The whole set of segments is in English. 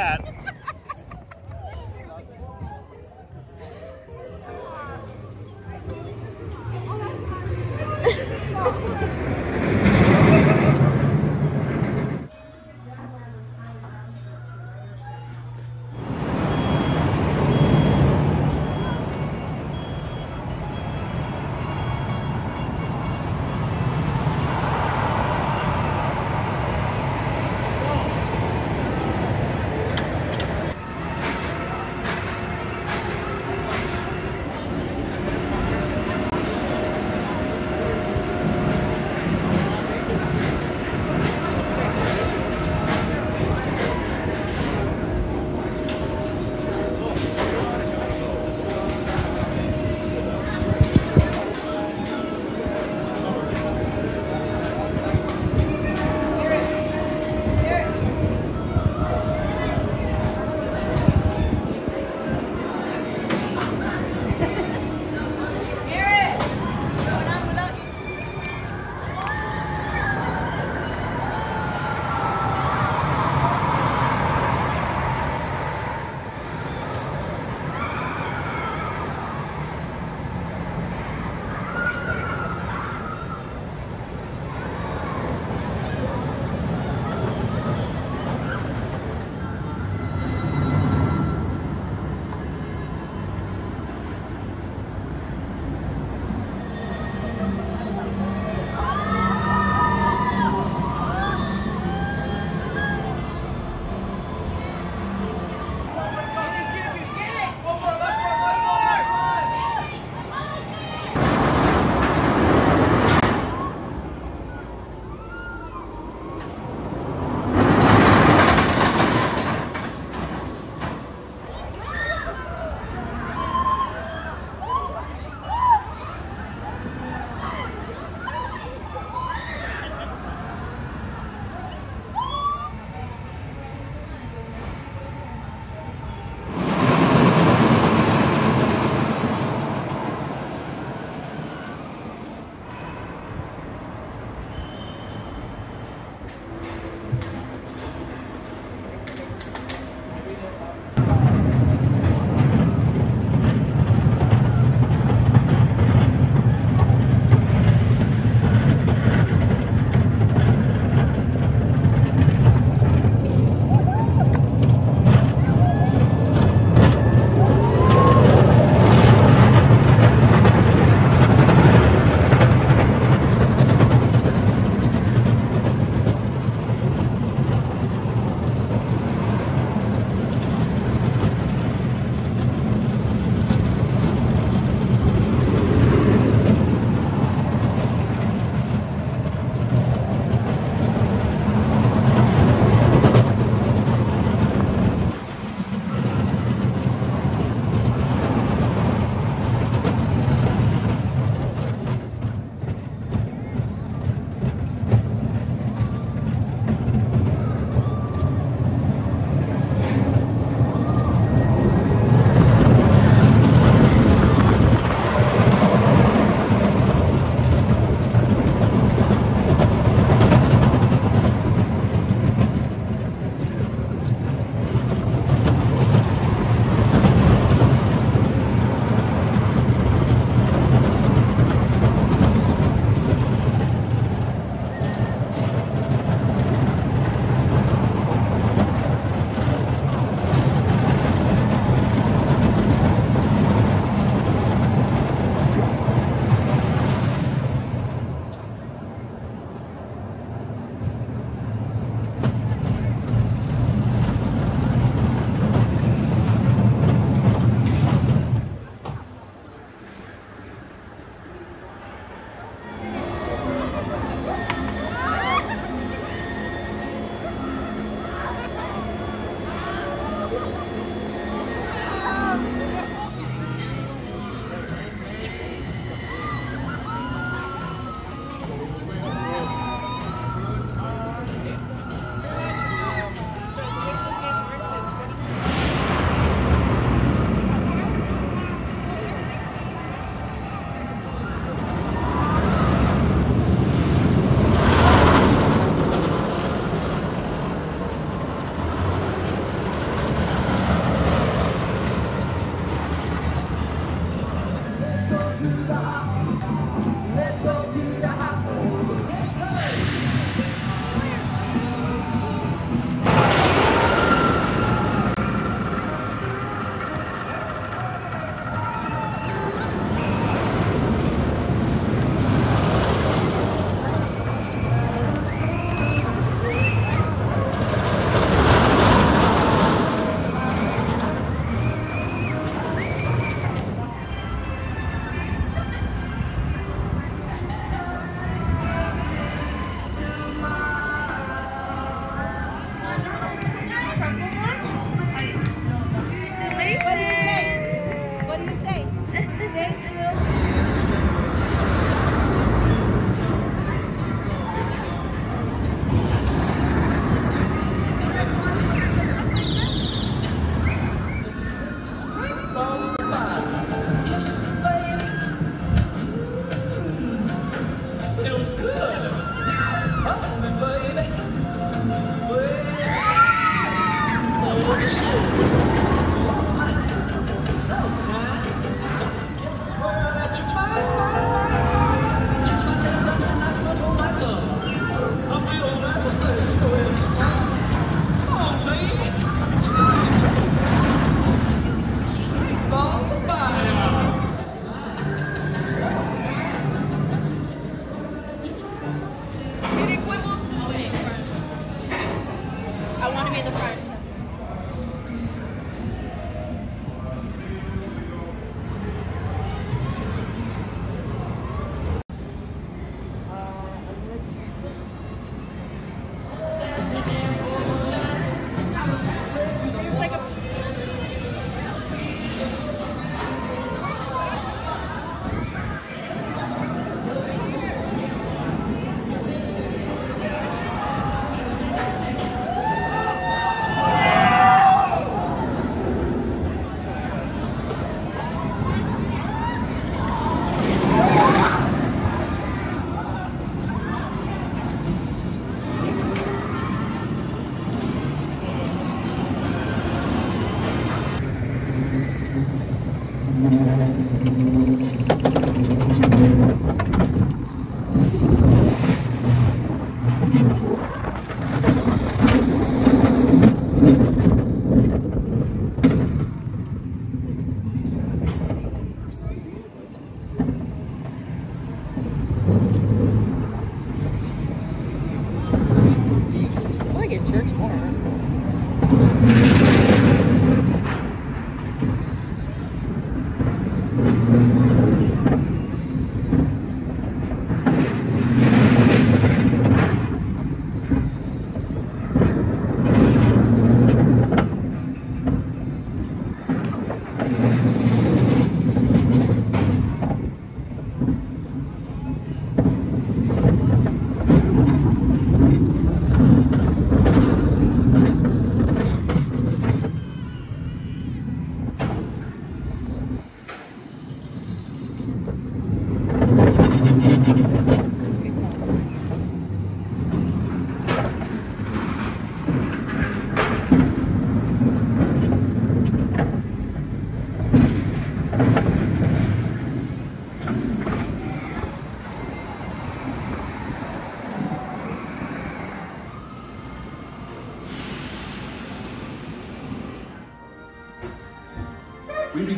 hat.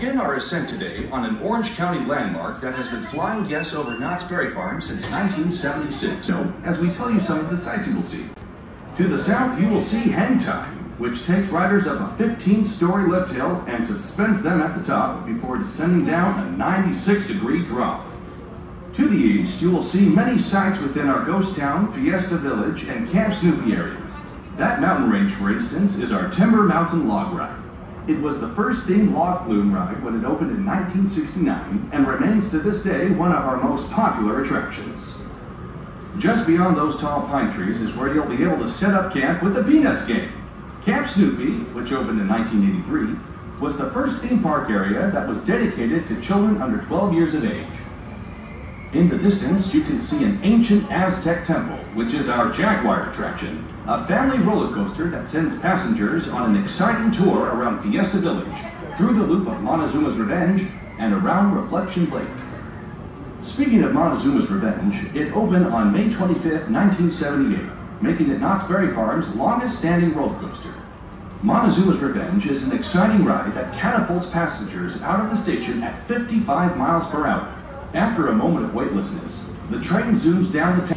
Begin our ascent today on an Orange County landmark that has been flying guests over Knott's Berry Farm since 1976. So, as we tell you some of the sights you will see. To the south, you will see Hang Time, which takes riders up a 15-story lift hill and suspends them at the top before descending down a 96-degree drop. To the east, you will see many sites within our ghost town, Fiesta Village, and Camp Snoopy areas. That mountain range, for instance, is our Timber Mountain Log Ride. It was the first themed log flume ride when it opened in 1969 and remains to this day one of our most popular attractions. Just beyond those tall pine trees is where you'll be able to set up camp with the Peanuts game. Camp Snoopy, which opened in 1983, was the first theme park area that was dedicated to children under 12 years of age. In the distance, you can see an ancient Aztec temple, which is our Jaguar attraction, a family roller coaster that sends passengers on an exciting tour around Fiesta Village, through the loop of Montezuma's Revenge, and around Reflection Lake. Speaking of Montezuma's Revenge, it opened on May 25, 1978, making it Knott's Berry Farm's longest standing roller coaster. Montezuma's Revenge is an exciting ride that catapults passengers out of the station at 55 miles per hour. After a moment of weightlessness, the train zooms down the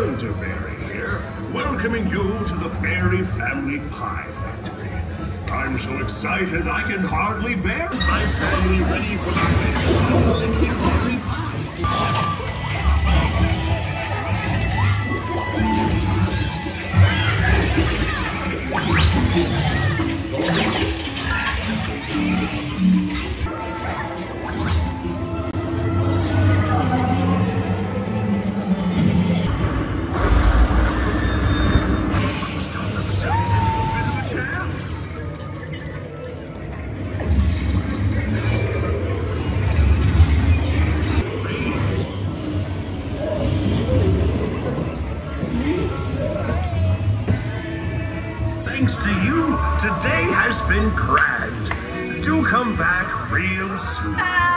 Elderberry here, welcoming you to the Berry Family Pie Factory. I'm so excited I can hardly bear my family ready for the berry pie. Thanks been. Do come back real soon.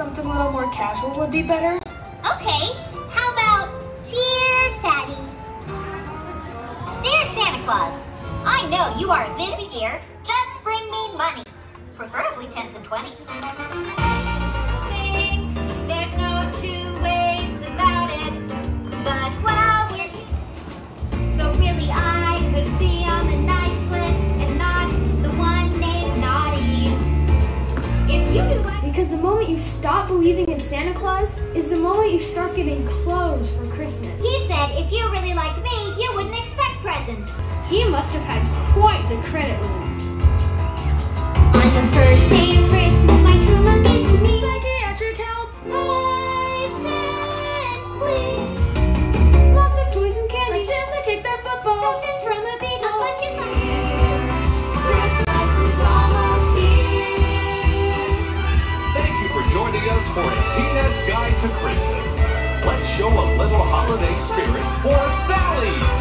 something a little more casual would be better. Okay, how about Dear Fatty? Dear Santa Claus, I know you are busy here. Just bring me money, preferably 10s and 20s. Moment you stop believing in Santa Claus is the moment you start getting clothes for Christmas. he said if you really liked me, you wouldn't expect presents. He must have had quite the credit room. to Christmas. Let's show a little holiday spirit for Sally!